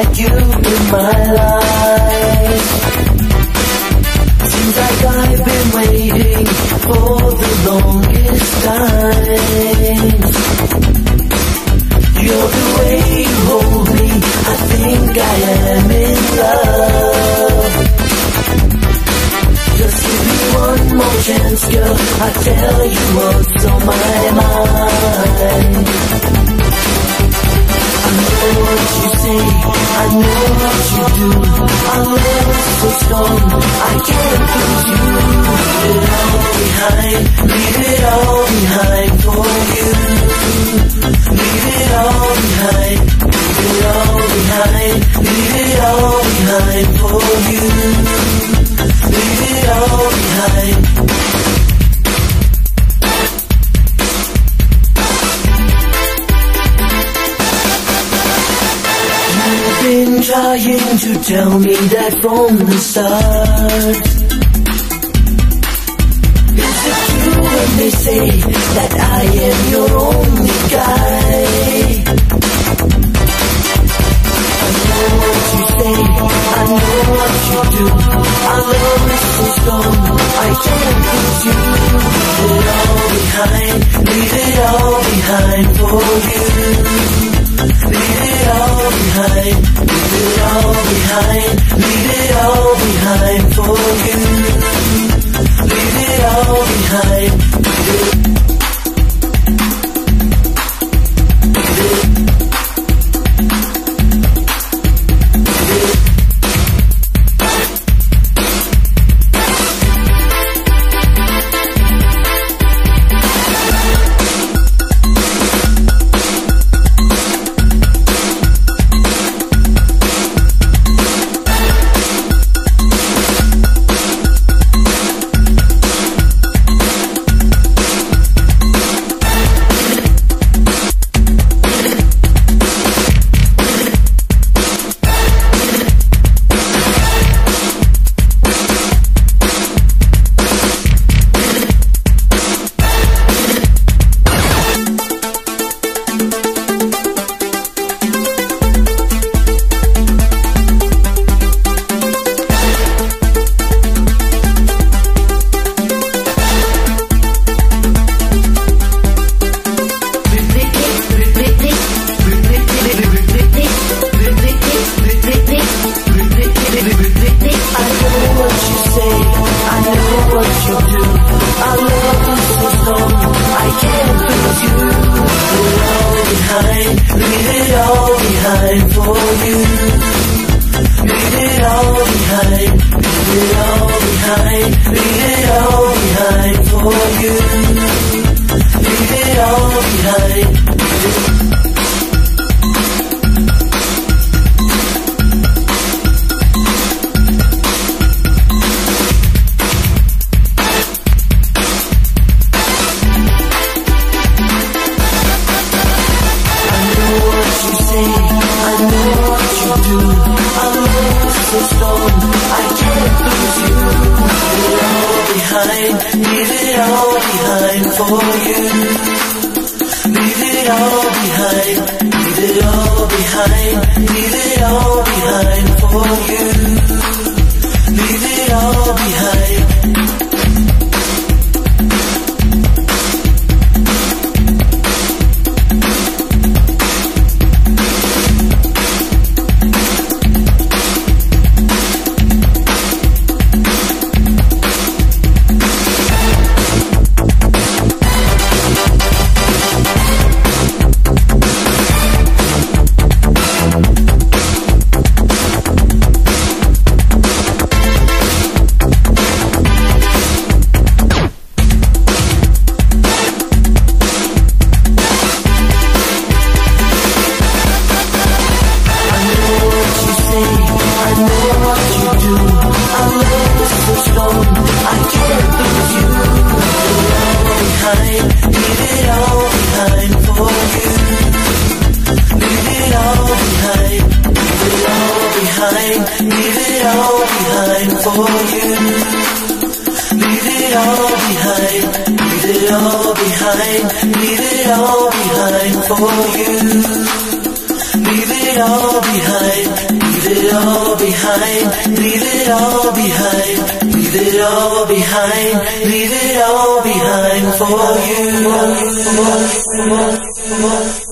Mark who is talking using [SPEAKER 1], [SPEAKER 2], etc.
[SPEAKER 1] like you in my life. Seems like I've been waiting for the longest time. You're the way you hold me, I think I am in love. Just give me one more chance, girl. I tell you what's on my mind. What I know what you do. Love is so strong, I can't lose you. Leave it all behind, leave it all behind for you. Trying to tell me that from the start. Is it true when they say that I am your only guy? I know what you say, I know what you do. Our love is so strong, I can't lose you. Leave it all behind, leave it all behind for you. Behind, leave it all behind for you. Leave it all behind. I know what you say, all behind, leave it all behind, leave it all behind for you. Leave it all behind. Behind, leave it all behind, leave it all behind for you. Leave it all behind. leave it all behind, leave it all behind, leave it all behind, leave it all behind for you.